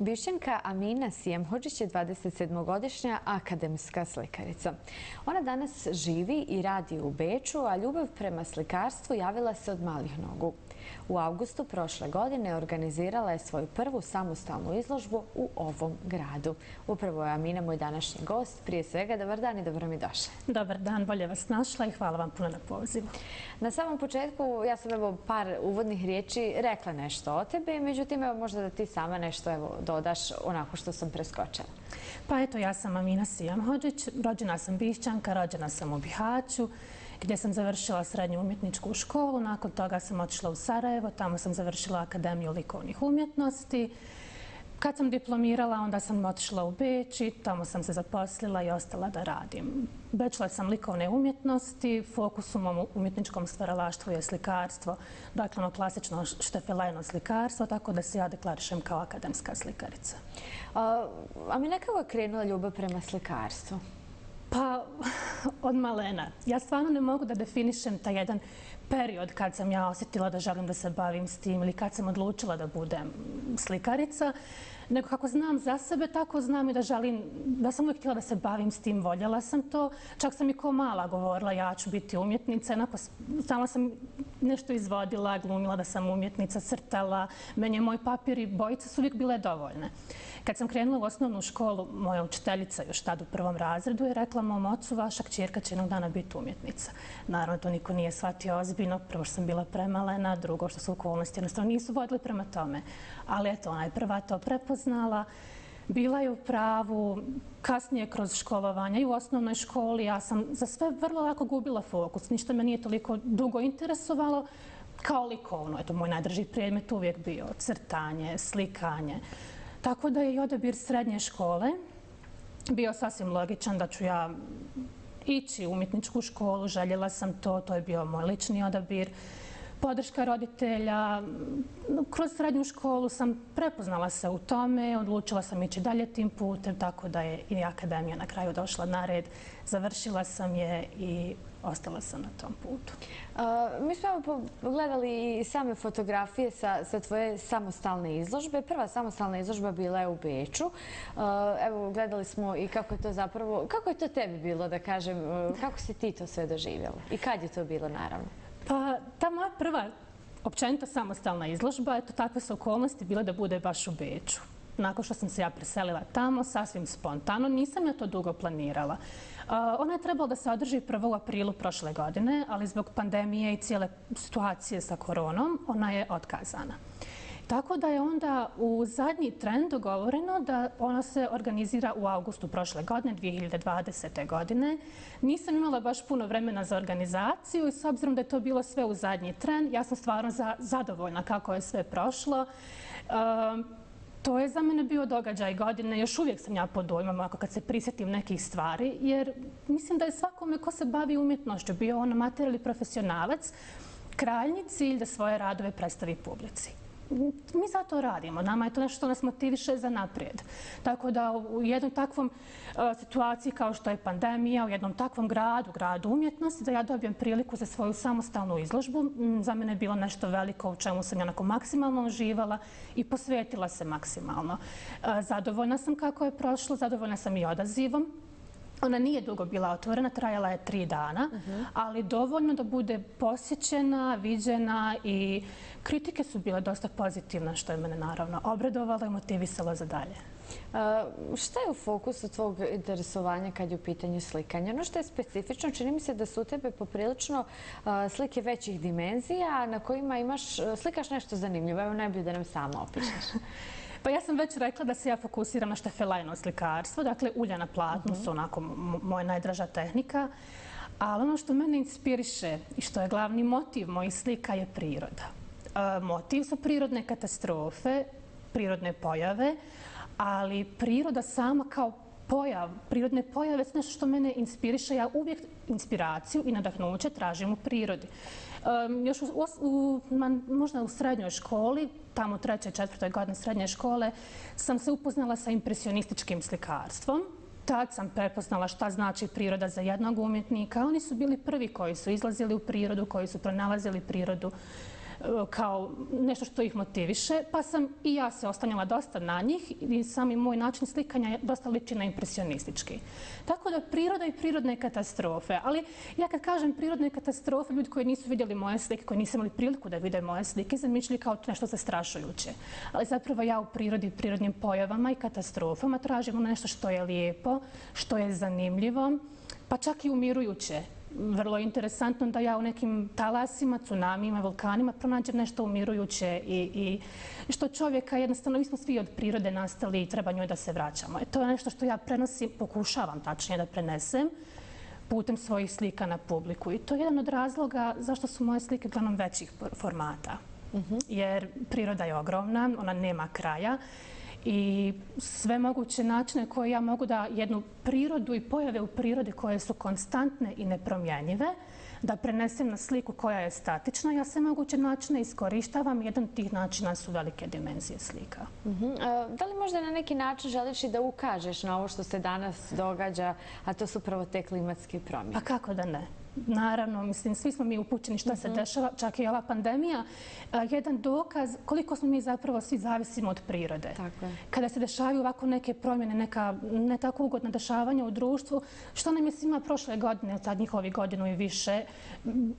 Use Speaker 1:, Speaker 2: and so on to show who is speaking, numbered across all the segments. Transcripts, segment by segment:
Speaker 1: Bišćanka Amina Sijemhođić je 27-godišnja akademska slikarica. Ona danas živi i radi u Beču, a ljubav prema slikarstvu javila se od malih nogu. U augustu prošle godine organizirala je svoju prvu samostalnu izložbu u ovom gradu. Upravo je Amina moj današnji gost. Prije svega, dobar dan i dobro mi došli.
Speaker 2: Dobar dan, bolje vas našla i hvala vam puno na pozivu.
Speaker 1: Na samom početku ja sam evo par uvodnih riječi rekla nešto o tebi, međutim evo možda da ti sama nešto evo dodaš onako što sam preskočila.
Speaker 2: Pa eto, ja sam Amina Sijamhođić, rođena sam Bišćanka, rođena sam u Bihaću gdje sam završila srednju umjetničku školu. Nakon toga sam otišla u Sarajevo, tamo sam završila Akademiju likovnih umjetnosti. Kad sam diplomirala, onda sam otišla u Beč i tamo sam se zaposlila i ostala da radim. Bečla sam likovne umjetnosti, fokus u mom umjetničkom stvaralaštvu je slikarstvo, dakle ono klasično štefelajno slikarstvo, tako da se ja deklarišem kao akademska slikarica.
Speaker 1: A mi nekako je krenula ljubav prema slikarstvu?
Speaker 2: Pa, od malena. Ja stvarno ne mogu da definišem taj jedan period kad sam ja osjetila da želim da se bavim s tim ili kad sam odlučila da budem slikarica, nego kako znam za sebe, tako znam i da želim, da sam uvijek htjela da se bavim s tim, voljela sam to. Čak sam i ko mala govorila, ja ću biti umjetnica. jednako stalno sam nešto izvodila, glumila da sam umjetnica, crtala. Meni je moj papir i bojice su uvijek bile dovoljne. Kad sam krenula u osnovnu školu, moja učiteljica još tad u prvom razredu je rekla mom ocu, vaša kćerka će jednog dana biti umjetnica. Naravno, to niko nije shvatio ozbiljno. Prvo što sam bila premalena, drugo što su okolnosti jednostavno nisu vodili prema tome. Ali eto, ona je prva to prepoznala. Bila je u pravu, kasnije kroz školovanje i u osnovnoj školi. Ja sam za sve vrlo lako gubila fokus. Ništa me nije toliko dugo interesovalo kao likovno. Eto, moj najdrži predmet uvijek bio crtanje, slikanje. Tako da je i odabir srednje škole bio sasvim logičan da ću ja ići u umjetničku školu. Željela sam to, to je bio moj lični odabir podrška roditelja. Kroz srednju školu sam prepoznala se u tome, odlučila sam ići dalje tim putem, tako da je i akademija na kraju došla na red. Završila sam je i ostala sam na tom putu.
Speaker 1: Mi smo pogledali i same fotografije sa tvoje samostalne izložbe. Prva samostalna izložba bila je u Beču. Evo, gledali smo i kako je to zapravo, kako je to tebi bilo, da kažem, kako si ti to sve doživjela i kad je to bilo, naravno?
Speaker 2: Pa ta moja prva općenito samostalna izložba, eto takve su okolnosti bile da bude baš u Beču. Nakon što sam se ja preselila tamo, sasvim spontano, nisam ja to dugo planirala. Ona je trebala da se održi 1. aprilu prošle godine, ali zbog pandemije i cijele situacije sa koronom, ona je otkazana. Tako da je onda u zadnji trend dogovoreno da ona se organizira u augustu prošle godine, 2020. godine. Nisam imala baš puno vremena za organizaciju i s obzirom da je to bilo sve u zadnji tren, ja sam stvarno zadovoljna kako je sve prošlo. Ehm, to je za mene bio događaj godine, još uvijek sam ja pod dojmom ako kad se prisjetim nekih stvari, jer mislim da je svakome ko se bavi umjetnošću, bio on amater ili profesionalac, krajnji cilj da svoje radove predstavi publici mi zato radimo. Nama je to nešto što nas motiviše za naprijed. Tako da u jednom takvom e, situaciji kao što je pandemija, u jednom takvom gradu, gradu umjetnosti, da ja dobijem priliku za svoju samostalnu izložbu, za mene je bilo nešto veliko u čemu sam onako maksimalno uživala i posvetila se maksimalno. E, zadovoljna sam kako je prošlo, zadovoljna sam i odazivom. Ona nije dugo bila otvorena, trajala je tri dana, ali dovoljno da bude posjećena, viđena i kritike su bile dosta pozitivne, što je mene naravno obredovalo i motivisalo za dalje.
Speaker 1: Šta je u fokusu tvog interesovanja kad je u pitanju slikanja? Ono što je specifično, čini mi se da su u tebe poprilično slike većih dimenzija na kojima imaš, slikaš nešto zanimljivo. Evo najbolje da nam samo opišeš.
Speaker 2: Pa ja sam već rekla da se ja fokusiram na štefelajno slikarstvo, dakle ulja na platnu su onako moja najdraža tehnika, ali ono što mene inspiriše i što je glavni motiv mojih slika je priroda. E, motiv su prirodne katastrofe, prirodne pojave, ali priroda sama kao pojav, prirodne pojave, sve nešto što mene inspiriše, ja uvijek inspiraciju i nadahnuće tražim u prirodi. Još u, možda u srednjoj školi, tamo u trećoj, četvrtoj godine srednje škole, sam se upoznala sa impresionističkim slikarstvom. Tad sam prepoznala šta znači priroda za jednog umjetnika. Oni su bili prvi koji su izlazili u prirodu, koji su pronalazili prirodu kao nešto što ih motiviše, pa sam i ja se ostanjala dosta na njih i sami moj način slikanja je dosta liči na impresionistički. Tako da priroda i prirodne katastrofe, ali ja kad kažem prirodne katastrofe, ljudi koji nisu vidjeli moje slike, koji nisu imali priliku da vide moje slike, zamišljali kao nešto zastrašujuće. Ali zapravo ja u prirodi i prirodnim pojavama i katastrofama tražim nešto što je lijepo, što je zanimljivo, pa čak i umirujuće vrlo interesantno da ja u nekim talasima, tsunamima, vulkanima pronađem nešto umirujuće i, i što čovjeka jednostavno, mi smo svi od prirode nastali i treba njoj da se vraćamo. E, to je nešto što ja prenosim, pokušavam tačnije da prenesem putem svojih slika na publiku. I to je jedan od razloga zašto su moje slike uglavnom većih formata. Mhm. Jer priroda je ogromna, ona nema kraja i sve moguće načine koje ja mogu da jednu prirodu i pojave u prirodi koje su konstantne i nepromjenjive, da prenesem na sliku koja je statična, ja sve moguće načine iskorištavam. Jedan od tih načina su velike dimenzije slika.
Speaker 1: Mhm. Da li možda na neki način želiš i da ukažeš na ovo što se danas događa, a to su prvo te klimatske promjene?
Speaker 2: Pa kako da ne? Naravno, mislim, svi smo mi upućeni šta se mhm. dešava, čak i ova pandemija. Jedan dokaz koliko smo mi zapravo svi zavisimo od prirode. Kada se dešavaju ovako neke promjene, neka ne tako ugodna dešavanja u društvu, što nam je svima prošle godine, od zadnjih ovih godinu i više,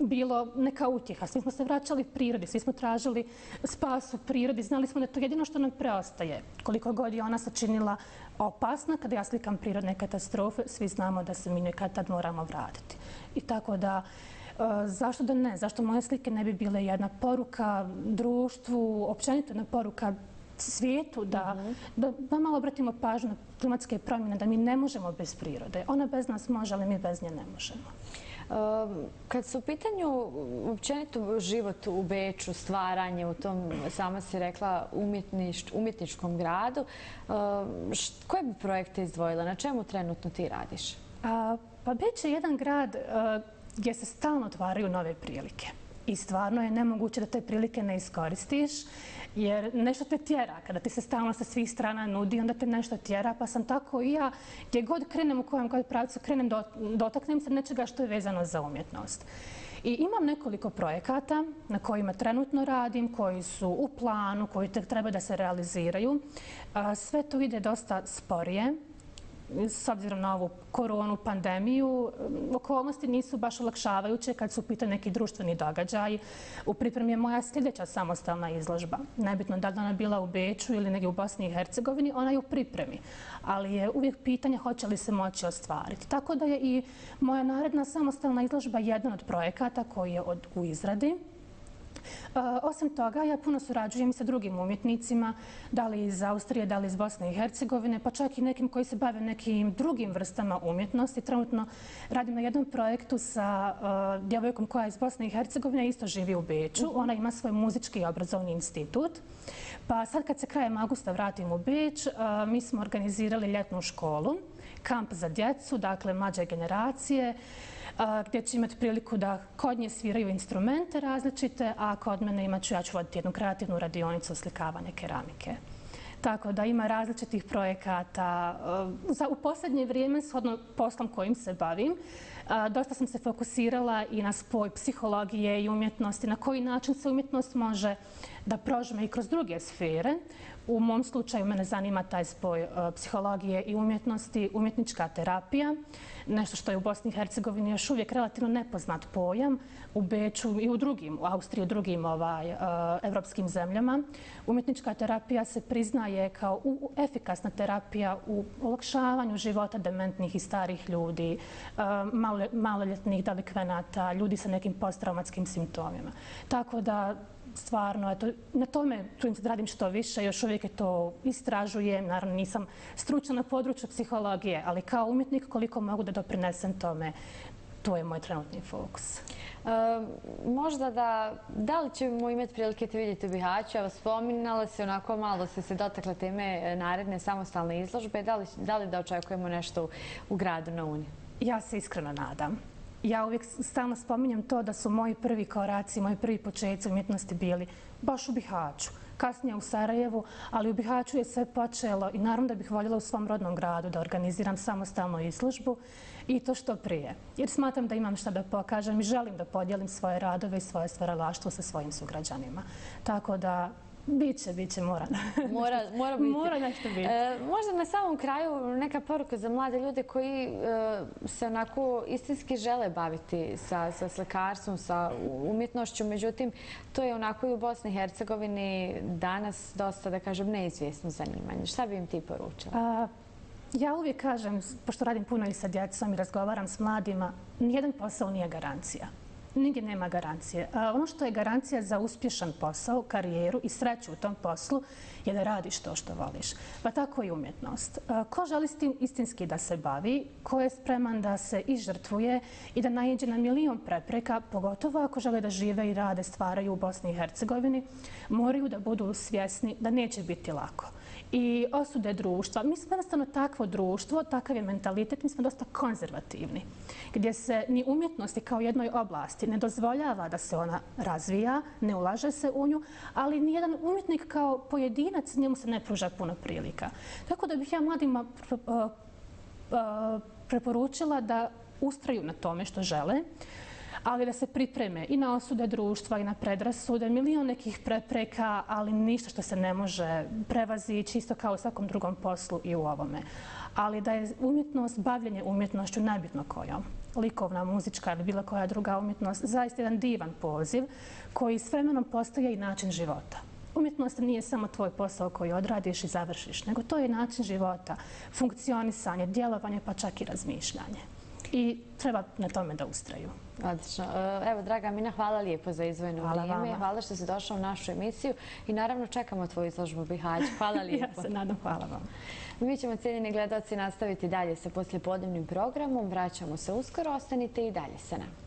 Speaker 2: bilo neka utjeha. Svi smo se vraćali prirodi, svi smo tražili spas u prirodi, znali smo da je to jedino što nam preostaje. Koliko god je ona sačinila opasna, kada ja slikam prirodne katastrofe, svi znamo da se mi nekad tad moramo vratiti. I tako da, e, zašto da ne? Zašto moje slike ne bi bile jedna poruka društvu, općenito jedna poruka svijetu, da, mhm. da, da malo obratimo pažnju na klimatske promjene, da mi ne možemo bez prirode. Ona bez nas može, ali mi bez nje ne možemo.
Speaker 1: Kad su u pitanju uopćenito život u Beču, stvaranje u tom, sama si rekla, umjetničkom gradu, koje bi projekte izdvojila? Na čemu trenutno ti radiš?
Speaker 2: Pa Beč je jedan grad eh, gdje se stalno otvaraju nove prilike. I stvarno je nemoguće da te prilike ne iskoristiš jer nešto te tjera. Kada ti se stalno sa svih strana nudi, onda te nešto tjera. Pa sam tako i ja, gdje god krenem u kojem god pravcu, krenem, dotaknem se nečega što je vezano za umjetnost. I imam nekoliko projekata na kojima trenutno radim, koji su u planu, koji treba da se realiziraju. Sve to ide dosta sporije s obzirom na ovu koronu, pandemiju, okolnosti nisu baš olakšavajuće kad su u pitanju neki društveni događaj. U pripremi je moja sljedeća samostalna izložba. Najbitno da li ona bila u Beču ili negdje u Bosni i Hercegovini, ona je u pripremi. Ali je uvijek pitanje hoće li se moći ostvariti. Tako da je i moja naredna samostalna izložba jedan od projekata koji je u izradi. Osim toga, ja puno surađujem i sa drugim umjetnicima, da li iz Austrije, da li iz Bosne i Hercegovine, pa čak i nekim koji se bave nekim drugim vrstama umjetnosti. Trenutno radim na jednom projektu sa djevojkom koja je iz Bosne i Hercegovine, isto živi u Beču. Mhm. Ona ima svoj muzički i obrazovni institut. Pa sad kad se krajem augusta vratim u Beč, mi smo organizirali ljetnu školu, kamp za djecu, dakle mlađe generacije, gdje će imati priliku da kod nje sviraju instrumente različite, a kod mene imat ću, ja ću voditi jednu kreativnu radionicu oslikavanja keramike. Tako da ima različitih projekata. E, u posljednje vrijeme, shodno poslom kojim se bavim, e, dosta sam se fokusirala i na spoj psihologije i umjetnosti, na koji način se umjetnost može da prožme i kroz druge sfere. U mom slučaju mene zanima taj spoj e, psihologije i umjetnosti, umjetnička terapija nešto što je u Bosni i Hercegovini još uvijek relativno nepoznat pojam, u Beču i u drugim, u Austriji i drugim ovaj, e, evropskim zemljama. Umjetnička terapija se priznaje kao efikasna terapija u olakšavanju života dementnih i starih ljudi, e, maloljetnih delikvenata, ljudi sa nekim posttraumatskim simptomima. Tako da stvarno, eto, na tome trudim se da radim što više, još uvijek je to istražujem, naravno nisam stručna na području psihologije, ali kao umjetnik koliko mogu da doprinesem tome, to je moj trenutni fokus. E,
Speaker 1: možda da, da li ćemo imati prilike te vidjeti u Bihaću? Evo, spominala se onako malo se se dotakle teme e, naredne samostalne izložbe. Da li, da li da očekujemo nešto u gradu na Uniji?
Speaker 2: Ja se iskreno nadam ja uvijek stalno spominjem to da su moji prvi koraci, moji prvi početci umjetnosti bili baš u Bihaću. kasnije u Sarajevu, ali u Bihaću je sve počelo i naravno da bih voljela u svom rodnom gradu da organiziram samostalnu izložbu i to što prije. Jer smatram da imam šta da pokažem i želim da podijelim svoje radove i svoje stvaralaštvo sa svojim sugrađanima. Tako da Biće, biće, mora.
Speaker 1: Mora, mora biti.
Speaker 2: Mora nešto biti.
Speaker 1: E, možda na samom kraju neka poruka za mlade ljude koji e, se onako istinski žele baviti sa, sa slikarstvom, sa umjetnošću. Međutim, to je onako i u Bosni i Hercegovini danas dosta, da kažem, neizvjesno zanimanje. Šta bi im ti poručila? A,
Speaker 2: ja uvijek kažem, pošto radim puno i sa djecom i razgovaram s mladima, nijedan posao nije garancija nigdje nema garancije. Ono što je garancija za uspješan posao, karijeru i sreću u tom poslu je da radiš to što voliš. Pa tako i umjetnost. Ko želi s tim istinski da se bavi, ko je spreman da se i žrtvuje i da najeđe na milion prepreka, pogotovo ako žele da žive i rade, stvaraju u Bosni i Hercegovini, moraju da budu svjesni da neće biti lako i osude društva. Mi smo jednostavno takvo društvo, takav je mentalitet, mi smo dosta konzervativni, gdje se ni umjetnosti kao jednoj oblasti ne dozvoljava da se ona razvija, ne ulaže se u nju, ali nijedan umjetnik kao pojedinac njemu se ne pruža puno prilika. Tako da bih ja mladima eh, eh, preporučila da ustraju na tome što žele, ali da se pripreme i na osude društva i na predrasude, milion nekih prepreka, ali ništa što se ne može prevazići, isto kao u svakom drugom poslu i u ovome. Ali da je umjetnost, bavljanje umjetnošću najbitno kojom likovna, muzička ili bila koja druga umjetnost, zaista jedan divan poziv koji s vremenom postaje i način života. Umjetnost nije samo tvoj posao koji odradiš i završiš, nego to je način života, funkcionisanje, djelovanje pa čak i razmišljanje. I treba na tome da ustraju.
Speaker 1: Odlično. E, evo, draga Mina, hvala lijepo za izvojeno vrijeme. Hvala što si došla u našu emisiju i naravno čekamo tvoju izložbu Bihać. Hvala lijepo.
Speaker 2: Ja se nadam, hvala vam.
Speaker 1: Mi ćemo, cijeljeni gledalci, nastaviti dalje sa poslijepodnevnim programom. Vraćamo se uskoro, ostanite i dalje sa nama.